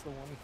that's the one.